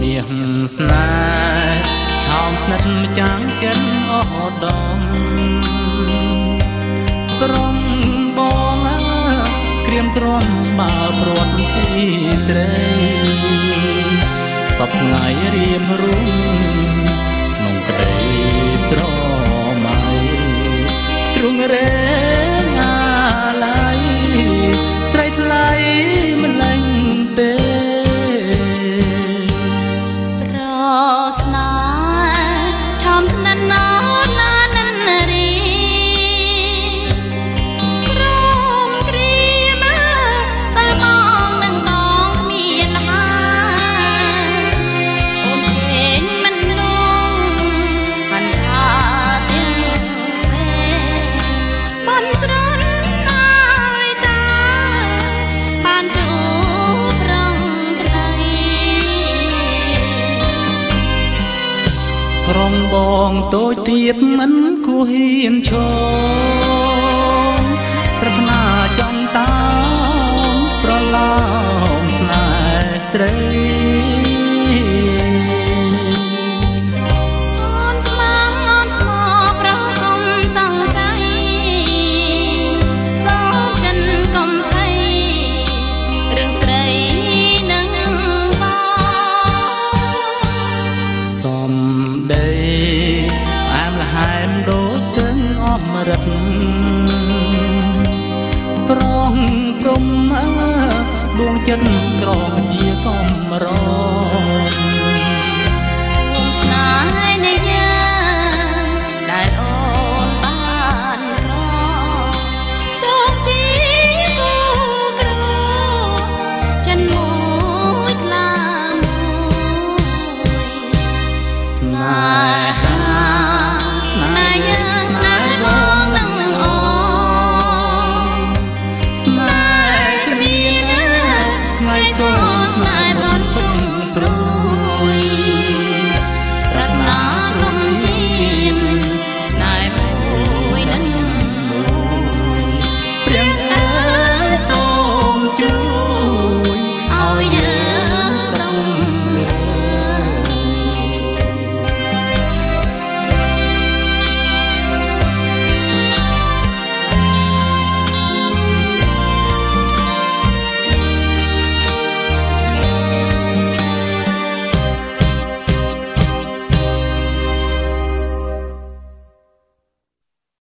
មាសស្នេហ៍ឆោមស្និទ្ធម្ចាំងចិត្តអត់ដំព្រមបងក្រៀមទ្រាំបើព្រាត់ពីស្រីសពថ្ងៃរៀមរុង ក្រុមបងតូចទៀតមិនគួរហ៊ានឈរប្រាថ្នាចង់តាមប្រឡំស្នេហ៍ស្រី អមរិតប្រងព្រំដួងចិត្តក្រងជាកំរង 在。